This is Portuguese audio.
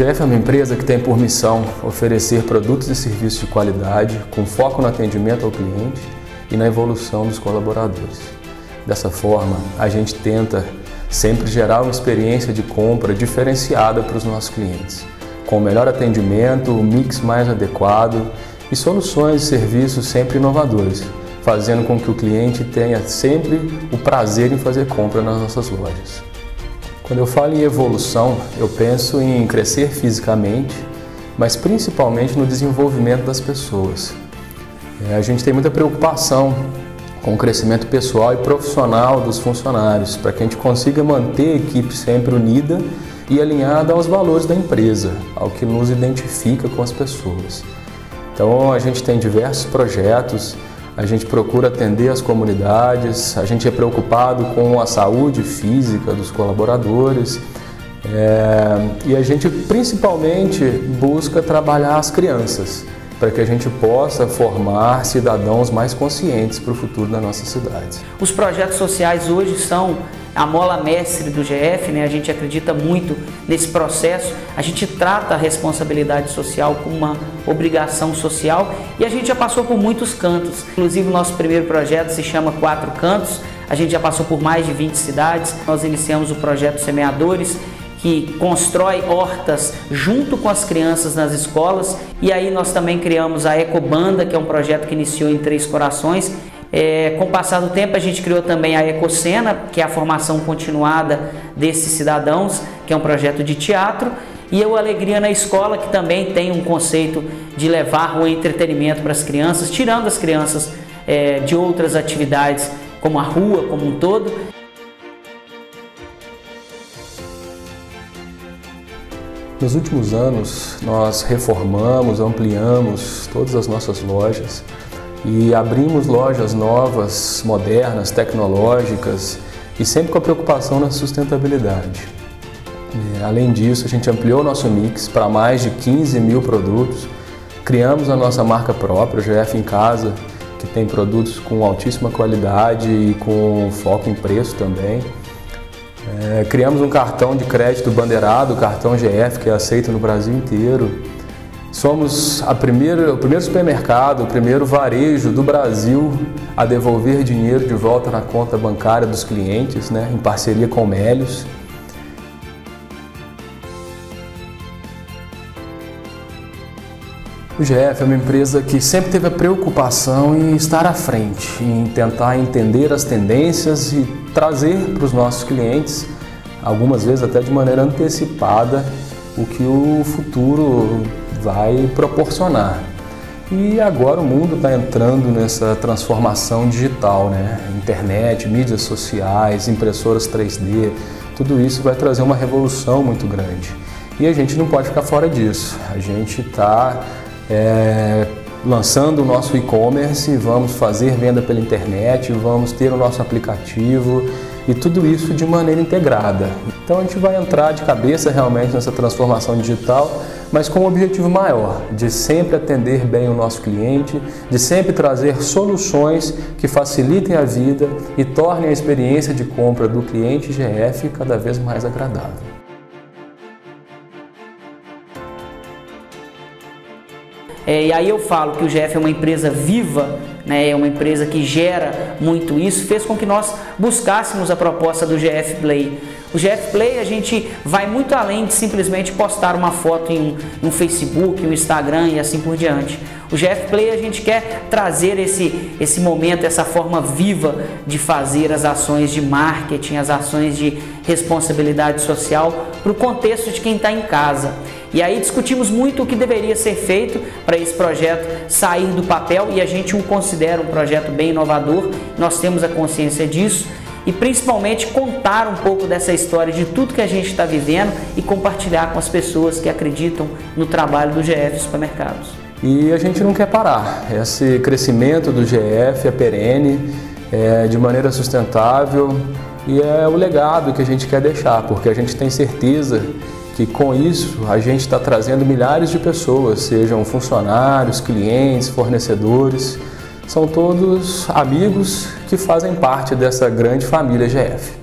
GF é uma empresa que tem por missão oferecer produtos e serviços de qualidade com foco no atendimento ao cliente e na evolução dos colaboradores. Dessa forma, a gente tenta sempre gerar uma experiência de compra diferenciada para os nossos clientes, com o melhor atendimento, o mix mais adequado e soluções e serviços sempre inovadores, fazendo com que o cliente tenha sempre o prazer em fazer compra nas nossas lojas. Quando eu falo em evolução, eu penso em crescer fisicamente, mas principalmente no desenvolvimento das pessoas. É, a gente tem muita preocupação com o crescimento pessoal e profissional dos funcionários, para que a gente consiga manter a equipe sempre unida e alinhada aos valores da empresa, ao que nos identifica com as pessoas. Então a gente tem diversos projetos, a gente procura atender as comunidades, a gente é preocupado com a saúde física dos colaboradores é, e a gente principalmente busca trabalhar as crianças para que a gente possa formar cidadãos mais conscientes para o futuro da nossa cidade. Os projetos sociais hoje são a mola mestre do GF, né? a gente acredita muito nesse processo, a gente trata a responsabilidade social como uma obrigação social e a gente já passou por muitos cantos. Inclusive o nosso primeiro projeto se chama Quatro Cantos, a gente já passou por mais de 20 cidades, nós iniciamos o projeto Semeadores, que constrói hortas junto com as crianças nas escolas. E aí nós também criamos a Ecobanda, que é um projeto que iniciou em Três Corações. É, com o passar do tempo, a gente criou também a Ecocena, que é a formação continuada desses cidadãos, que é um projeto de teatro. E o Alegria na Escola, que também tem um conceito de levar o entretenimento para as crianças, tirando as crianças é, de outras atividades, como a rua como um todo. Nos últimos anos, nós reformamos, ampliamos todas as nossas lojas e abrimos lojas novas, modernas, tecnológicas e sempre com a preocupação na sustentabilidade. E, além disso, a gente ampliou nosso mix para mais de 15 mil produtos, criamos a nossa marca própria, o GF em Casa, que tem produtos com altíssima qualidade e com foco em preço também. É, criamos um cartão de crédito bandeirado, o cartão GF, que é aceito no Brasil inteiro. Somos a primeira, o primeiro supermercado, o primeiro varejo do Brasil a devolver dinheiro de volta na conta bancária dos clientes, né, em parceria com o Melios. O GF é uma empresa que sempre teve a preocupação em estar à frente, em tentar entender as tendências e trazer para os nossos clientes, algumas vezes até de maneira antecipada, o que o futuro vai proporcionar. E agora o mundo está entrando nessa transformação digital, né? Internet, mídias sociais, impressoras 3D, tudo isso vai trazer uma revolução muito grande. E a gente não pode ficar fora disso. A gente está é, lançando o nosso e-commerce, vamos fazer venda pela internet, vamos ter o nosso aplicativo e tudo isso de maneira integrada. Então a gente vai entrar de cabeça realmente nessa transformação digital, mas com um objetivo maior, de sempre atender bem o nosso cliente, de sempre trazer soluções que facilitem a vida e tornem a experiência de compra do cliente GF cada vez mais agradável. É, e aí eu falo que o GF é uma empresa viva, né, é uma empresa que gera muito isso, fez com que nós buscássemos a proposta do GF Play. O GF Play a gente vai muito além de simplesmente postar uma foto em um, Facebook, um Instagram e assim por diante. O GF Play a gente quer trazer esse, esse momento, essa forma viva de fazer as ações de marketing, as ações de responsabilidade social para o contexto de quem está em casa. E aí discutimos muito o que deveria ser feito para esse projeto sair do papel e a gente o considera um projeto bem inovador, nós temos a consciência disso e principalmente contar um pouco dessa história de tudo que a gente está vivendo e compartilhar com as pessoas que acreditam no trabalho do GF Supermercados. E a gente não quer parar. Esse crescimento do GF é perene, é de maneira sustentável e é o legado que a gente quer deixar, porque a gente tem certeza que com isso a gente está trazendo milhares de pessoas, sejam funcionários, clientes, fornecedores, são todos amigos que fazem parte dessa grande família GF.